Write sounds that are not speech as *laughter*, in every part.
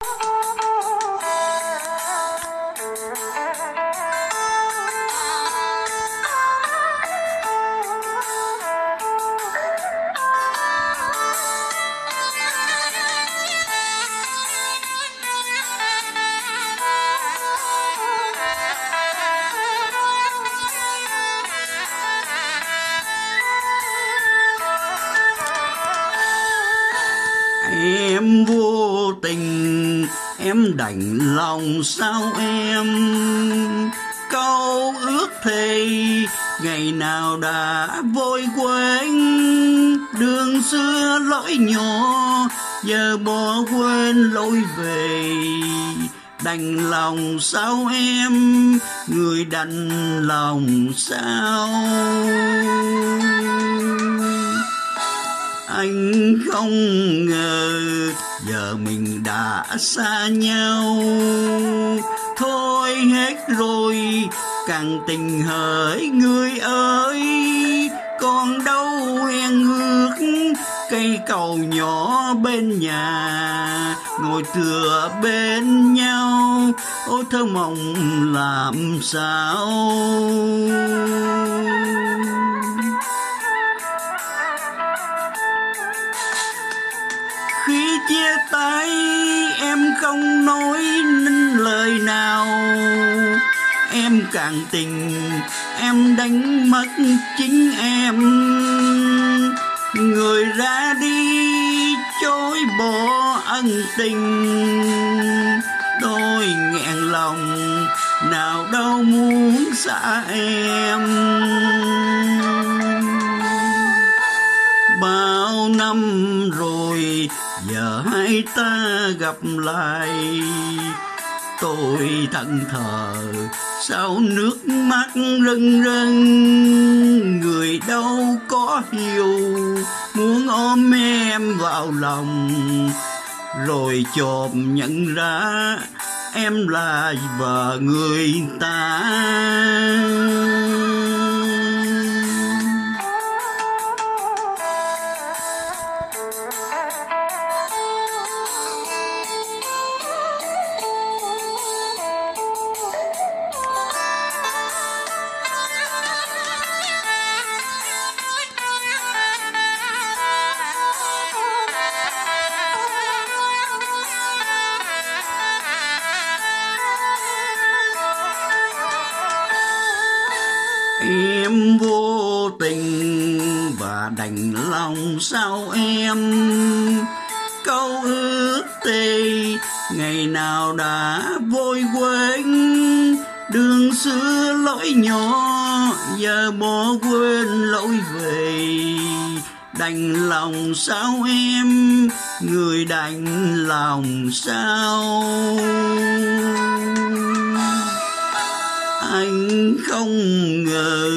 em *laughs* đành lòng sao em? Câu ước thề, ngày nào đã vội quên đường xưa lỗi nhỏ, giờ bỏ quên lối về. Đành lòng sao em? Người đành lòng sao? Anh không ngờ giờ mình đã xa nhau. Thôi hết rồi, càng tình hỡi người ơi. Còn đâu hẹn ước cây cầu nhỏ bên nhà, ngồi tựa bên nhau. Ôi thơ mộng làm sao? Tay, em không nói nên lời nào. Em càng tình, em đánh mất chính em. Người ra đi, chối bỏ ân tình. Đôi nghẹn lòng, nào đâu muốn xa em. Bao năm giờ hai ta gặp lại. Tôi thẫn thờ sao nước mắt rưng rưng? Người đâu có hiểu, muốn ôm em vào lòng. Rồi chộp nhận ra, em là vợ người ta. Sao em? Câu ước tê ngày nào đã vội quên đường xưa lỗi nhỏ, giờ bỏ quên lỗi về. Đành lòng sao em? Người đành lòng sao? Anh không ngờ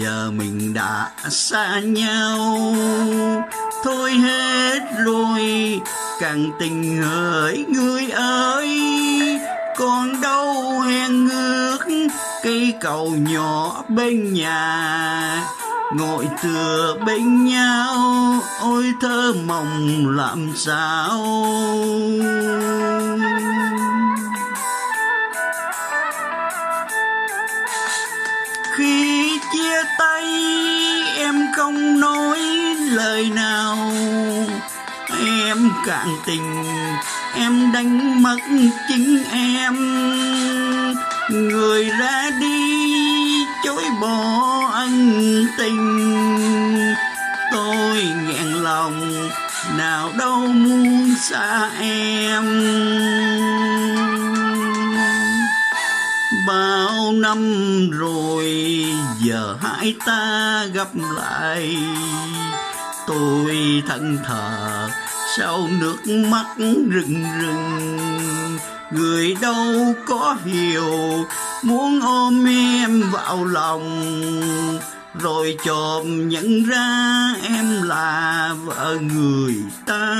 giờ mình đã xa nhau. Thôi hết rồi, càng tình hỡi người ơi. Còn đâu hẹn ngước cây cầu nhỏ bên nhà. Ngồi tựa bên nhau, ôi thơ mộng làm sao. Lời nào. Em cạn tình, em đánh mất chính em. Người ra đi, chối bỏ ân tình. Tôi nghẹn lòng, nào đâu muốn xa em. Bao năm rồi, giờ hai ta gặp lại tôi thân thờ sau nước mắt rưng rưng người đâu có hiểu, muốn ôm em vào lòng, rồi chồm nhận ra em là vợ người ta.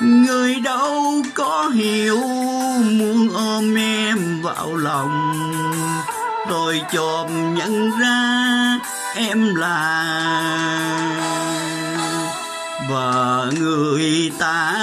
Người đâu có hiểu, muốn ôm em vào lòng Tôi chồm nhận ra em là vợ người ta.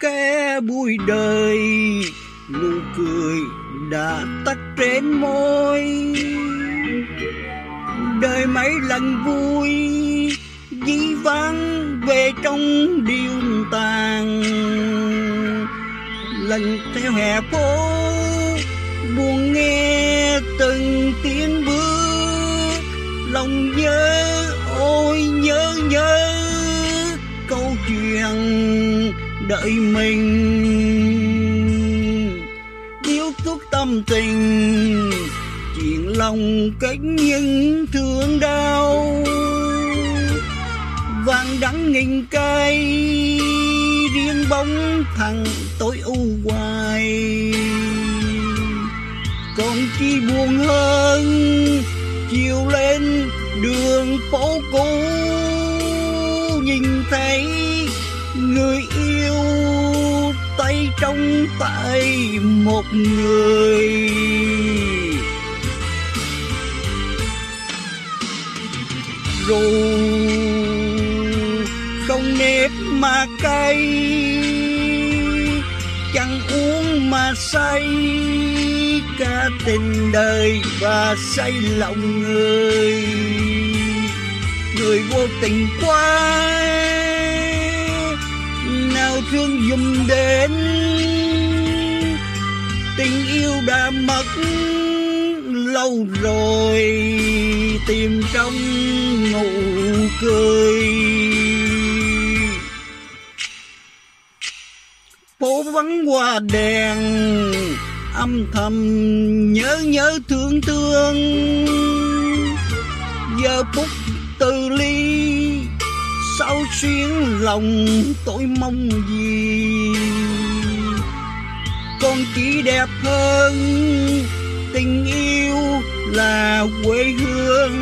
Kẻ bụi đời, nụ cười đã tắt trên môi. Đời mấy lần vui, dĩ vãng về trong điêu tàn. Lần theo hè phố, buồn nghe từng tiếng bước, lòng nhớ đợi mình. Điếu thuốc tâm tình chuyện lòng cách những thương đau. Vàng đắng nghìn cây riêng bóng thằng tối u hoài. Còn chi buồn hơn, chiều lên đường phố cũ, nhìn thấy người yêu tay trong tay một người. Rồi không nếp mà cay, chẳng uống mà say, cả tình đời và say lòng người. Người vô tình quá thương dùm đến. Tình yêu đã mất lâu rồi, tìm trong nụ cười. Phố vắng hoa đèn, âm thầm nhớ nhớ thương thương. Giờ phút từ ly sao xuyên lòng tôi mong gì? Con chỉ đẹp hơn, tình yêu là quê hương,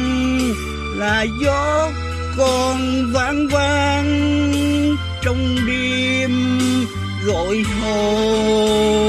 là gió còn vang vang trong đêm gọi hồn.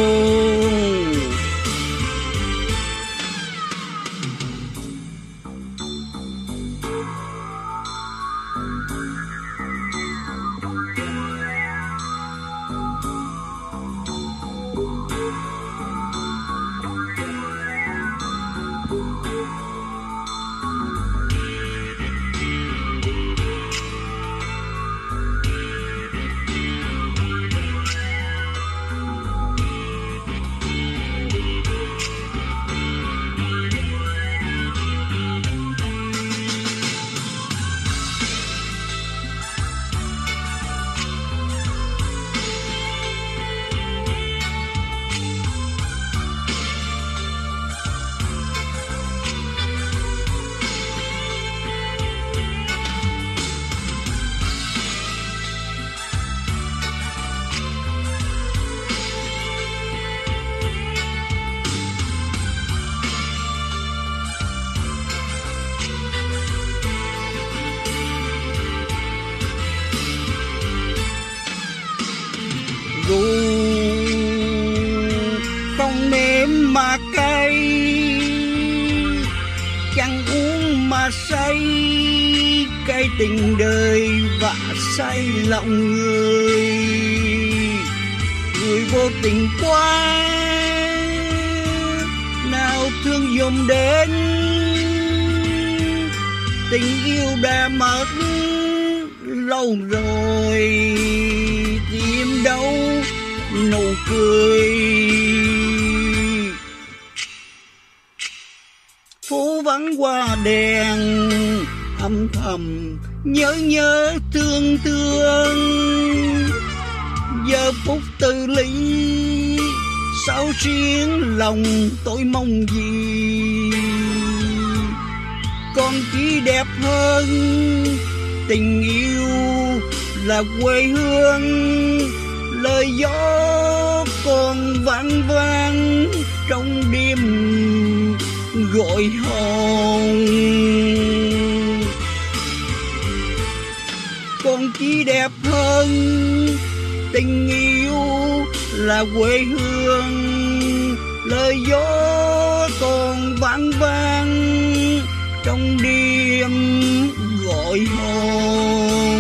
Mà cay, chẳng uống mà say. Cay tình đời và say lòng người người vô tình quá. Nào thương dồn đến, tình yêu đã mất lâu rồi. Tìm đâu nụ cười. Vắng qua đèn. Âm thầm nhớ nhớ thương thương. Giờ phút từ ly sao xuyên lòng tôi mong gì? Còn chỉ đẹp hơn, tình yêu là quê hương. Lời gió còn vang vang trong đêm gọi hồn. Con chỉ đẹp hơn, tình yêu là quê hương. Lời gió còn vang vang trong đêm gọi hồn.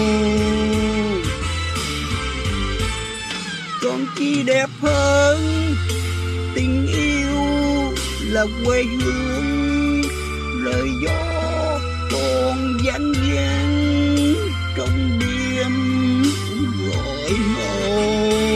Con chi đẹp hơn là quê hương lời gió còn vang vang trong đêm gọi hồn